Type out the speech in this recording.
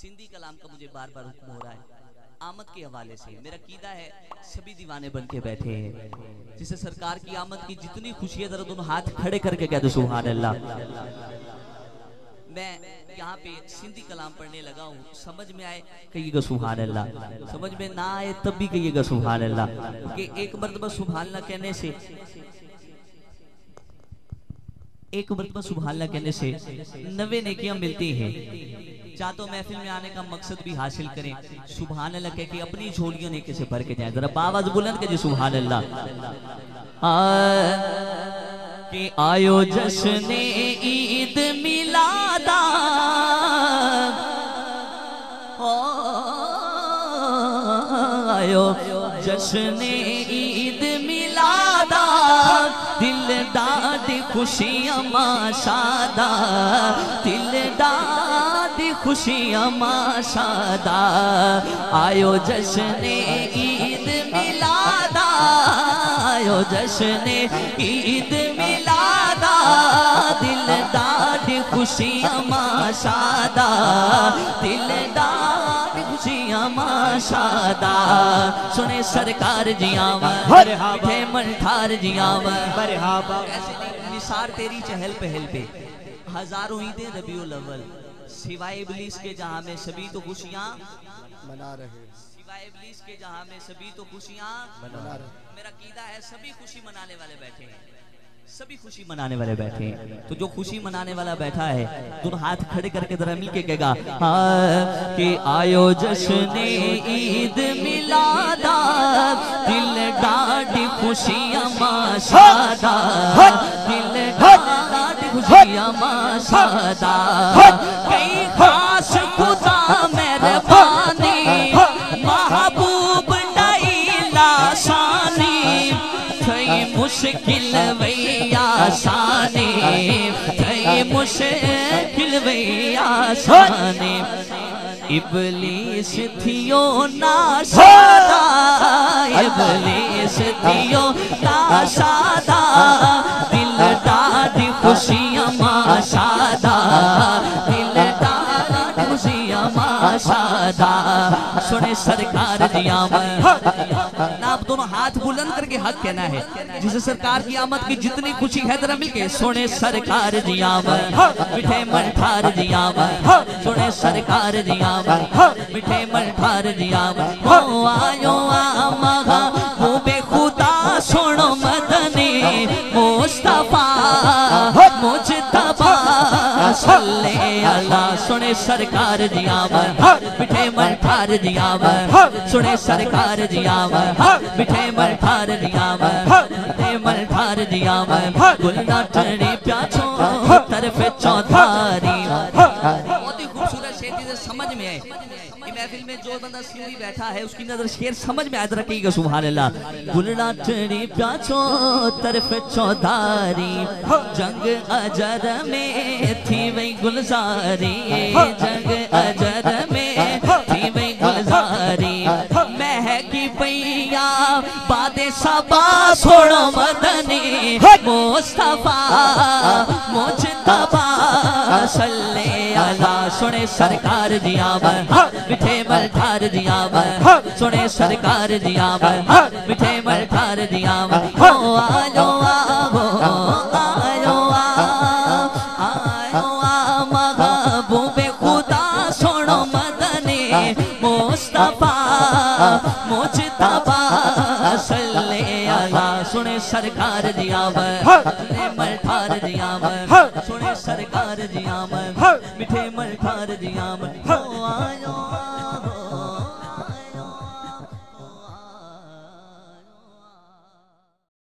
سندھی کلام کا مجھے بار بار حکم ہو رہا ہے۔ آمد کے حوالے سے میرا قیدہ ہے، سبھی دیوانے بن کے بیٹھے ہیں۔ جسے سرکار کی آمد کی جتنی خوشی ہے ذرا دونوں ہاتھ کھڑے کر کے کہہ دو، سبحان اللہ۔ میں یہاں پہ سندھی کلام پڑھنے لگا ہوں۔ سمجھ میں آئے، کہیے گا، سبحان اللہ۔ سمجھ میں نہ آئے تب بھی کہیے گا، سبحان اللہ۔ کہ ایک مرتبہ سبحان اللہ کہنے سے، ایک مرتبہ سبحان اللہ کہنے سے نوے نیکیاں ملتی ہیں۔ چاہتو محفل میں آنے کا مقصد بھی حاصل کریں۔ سبحان اللہ کہہ کے اپنی جھولیوں نیکے سے بھر کے جائیں ذرا باواز بلند جی، کہ جی سبحان اللہ کہ آیو جشن عید ملادا آیو جشن عید ملادا دل داد، خوشیاں ماشادا دل داد خوشیاں ماشادا آیو جشن عید ملادا آیو جشن عید ملادا دل داد خوشیاں ماشادا دل داد خوشیاں ماشادا سنے سرکار جی آمد بیٹھے منٹھار جی آمد۔ ایسے نثار تیری چہل پہل پہ۔ ہزاروں عیدیں ربیع الاول۔ سوائے ابلیس کے جہاں میں سبھی تو خوشیاں منا رہے سوائے ابلیس کے جہاں میں سبھی تو خوشیاں منا رہے میرا قیدہ ہے سبھی خوشی منانے والے بیٹھے ہیں۔ سبھی خوشی منانے والے بیٹھے ہیں۔ تو جو خوشی منانے والا بیٹھا ہے دونوں ہاتھ کھڑے کر کے ذرا مل کے کہے گا ہاں کہ آیو جشن عید ملادا دل ڈاڈی خوشیاں ماشادا دل ڈاڈی خوشیاں ماشادا کئی خاص خدا مہربانی، محبوب ڈائی لاسانی تھئی مشکل وئی آسانی تھئی مشکل وئی آسانی ابلیس تھیو ناشادا ابلیس تھیو ناشادا دل خوشیاں ماشادا دل دادی خوشیاں ماشادا سنے سرکار جی آمد۔ آپ دونوں ہاتھ بلند کر کے حق کہنا ہے۔ جسے سرکار کی آمد کی جتنی خوشی ہے ذرا مل کے سونے سرکار جی آمد۔ مٹھے منٹھار جی آمد۔ سونے سرکار جی آمد۔ مٹھے منٹھار جی آمد۔ او آیو آمگا صلی اللہ سنے سرکار جی آمد مٹھے منٹھار جی آمد سنے سرکار جی آمد مٹھے منٹھار جی آمد مٹھے منٹھار جی آمد گلنا ٹھڑی پیاچھو طرف چودھاری بہت ہی خوبصورت شیر جسے سمجھ یہ محفل میں جو بندہ سیوری بیٹھا ہے، اس کی نظر شیر سمجھ میں آئے رکھیں گا، سبحان اللہ۔ گلنا ٹھڑی پیاچھو طرف چودھاری جنگ اجر میں تھی وہی گلزاری۔ جنگ اجر میں تھی وہی گلزاری۔ مہکی پیا باد سبا سوڑو مدنی، مصطفیٰ مجتبہ صلی اللہ سنے سرکار جی آمد مٹھے ملٹھار جی آمد سنے سرکار جی آمد مٹھے ملٹھار جی آمد او آجو آگو آجو آجو محبوب خدا سنو مدنی مصطفیٰ مجتبہ سڻي سرڪار جي آو ملٺار جي آو سڻي سرڪار جي آو مٺي مهل عام ڀڳوان